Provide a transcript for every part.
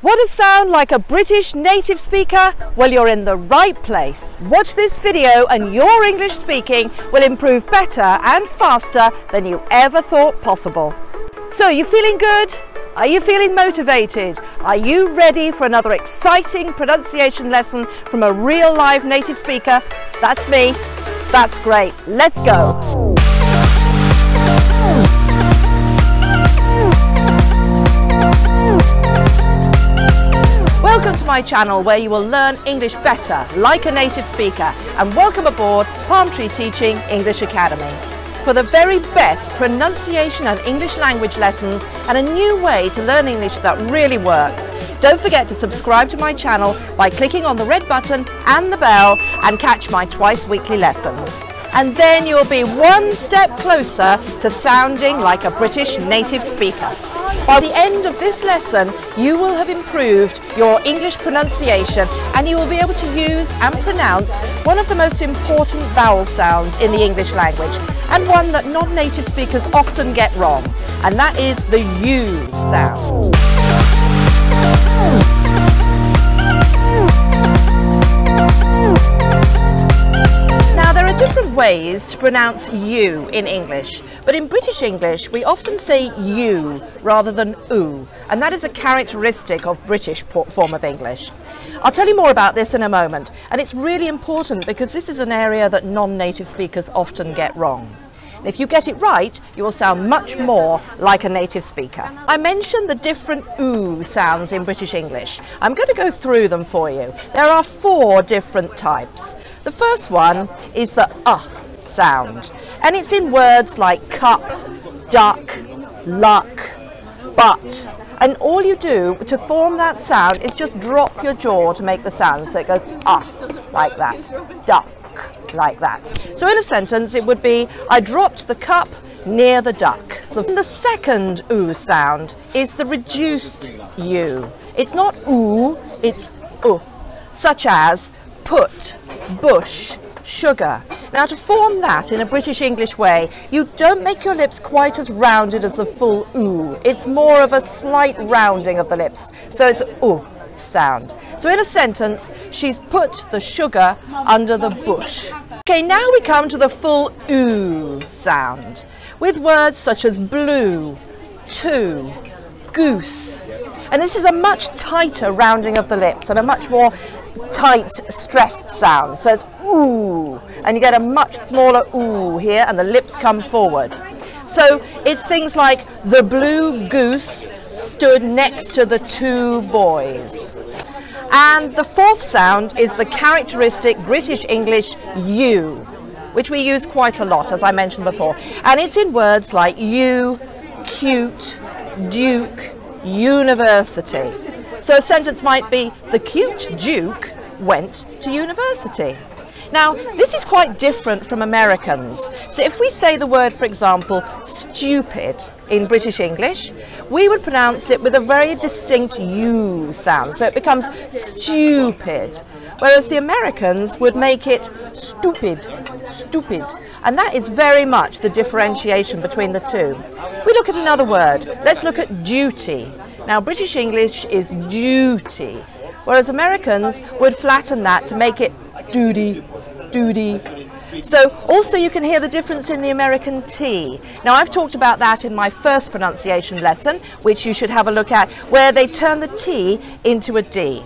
Want to sound like a British native speaker? Well, you're in the right place. Watch this video and your English speaking will improve better and faster than you ever thought possible. So, you feeling good? Are you feeling motivated? Are you ready for another exciting pronunciation lesson from a real live native speaker? That's me. That's great. Let's go. My channel where you will learn English better like a native speaker and welcome aboard Palm Tree Teaching English Academy. For the very best pronunciation and English language lessons and a new way to learn English that really works, don't forget to subscribe to my channel by clicking on the red button and the bell and catch my twice weekly lessons. And then you'll be one step closer to sounding like a British native speaker. By the end of this lesson, you will have improved your English pronunciation and you will be able to use and pronounce one of the most important vowel sounds in the English language and one that non-native speakers often get wrong, and that is the U sound. Different ways to pronounce you in English, but in British English we often say you rather than oo, and that is a characteristic of British form of English. I'll tell you more about this in a moment, and it's really important because this is an area that non-native speakers often get wrong. if you get it right, you will sound much more like a native speaker. I mentioned the different oo sounds in British English. I'm going to go through them for you. There are four different types. The first one is the uh sound, and it's in words like cup, duck, luck, but. And all you do to form that sound is just drop your jaw to make the sound. So it goes ah, like that, duck, like that. So in a sentence, it would be I dropped the cup near the duck. The second oo sound is the reduced u. It's not oo, it's oo, such as put, bush, sugar. Now to form that in a British English way, you don't make your lips quite as rounded as the full oo. It's more of a slight rounding of the lips. So it's oo sound. So in a sentence, she's put the sugar under the bush. Okay, now we come to the full oo sound with words such as blue, two, goose. And this is a much tighter rounding of the lips and a much more tight, stressed sound. So it's ooh, and you get a much smaller ooh here, and the lips come forward. So it's things like the blue goose stood next to the two boys. And the fourth sound is the characteristic British English U, which we use quite a lot, as I mentioned before. And it's in words like you, cute, duke, university. So a sentence might be, the cute duke went to university. Now, this is quite different from Americans. So if we say the word, for example, stupid in British English, we would pronounce it with a very distinct U sound. So it becomes stupid. Whereas the Americans would make it stupid, stupid. And that is very much the differentiation between the two. We look at another word. Let's look at duty. Now, British English is duty whereas Americans would flatten that to make it duty, duty. So also you can hear the difference in the American T. Now I've talked about that in my first pronunciation lesson, which you should have a look at, where they turn the T into a D.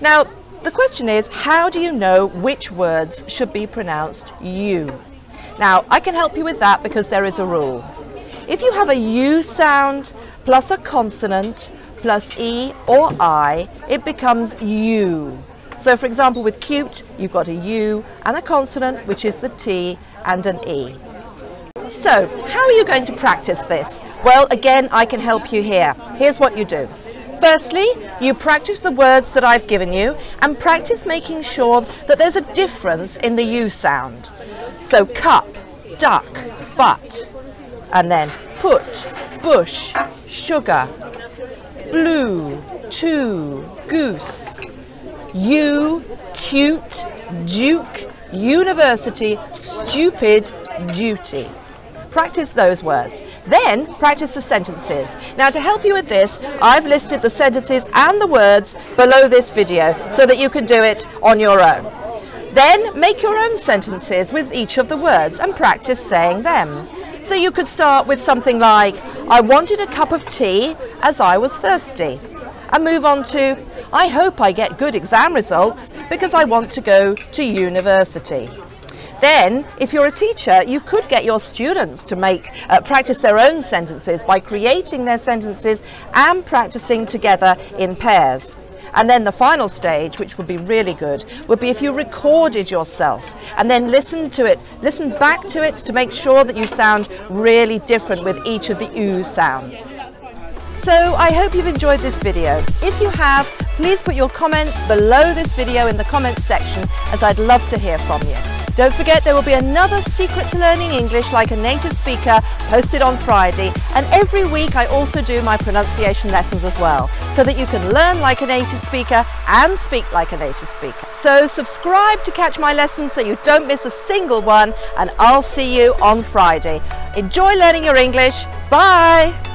Now the question is, how do you know which words should be pronounced U? Now I can help you with that because there is a rule. If you have a U sound plus a consonant plus E or I, it becomes U. So for example, with cute, you've got a U and a consonant, which is the T, and an E. So, how are you going to practice this? Well, again, I can help you here. Here's what you do. Firstly, you practice the words that I've given you and practice making sure that there's a difference in the U sound. So cup, duck, but, and then put, bush, sugar, blue, two, goose. You, cute, duke, university, stupid, duty. Practice those words. Then practice the sentences. Now to help you with this, I've listed the sentences and the words below this video so that you can do it on your own. Then make your own sentences with each of the words and practice saying them. So you could start with something like, I wanted a cup of tea as I was thirsty. And move on to, I hope I get good exam results because I want to go to university. Then, if you're a teacher, you could get your students to make uh, practice their own sentences by creating their sentences and practicing together in pairs. And then the final stage, which would be really good, would be if you recorded yourself and then listen to it, listen back to it to make sure that you sound really different with each of the oo sounds. So I hope you've enjoyed this video. If you have, please put your comments below this video in the comments section as I'd love to hear from you. Don't forget there will be another Secret to Learning English like a native speaker posted on Friday and every week I also do my pronunciation lessons as well so that you can learn like a native speaker and speak like a native speaker. So subscribe to catch my lessons so you don't miss a single one and I'll see you on Friday. Enjoy learning your English. Bye!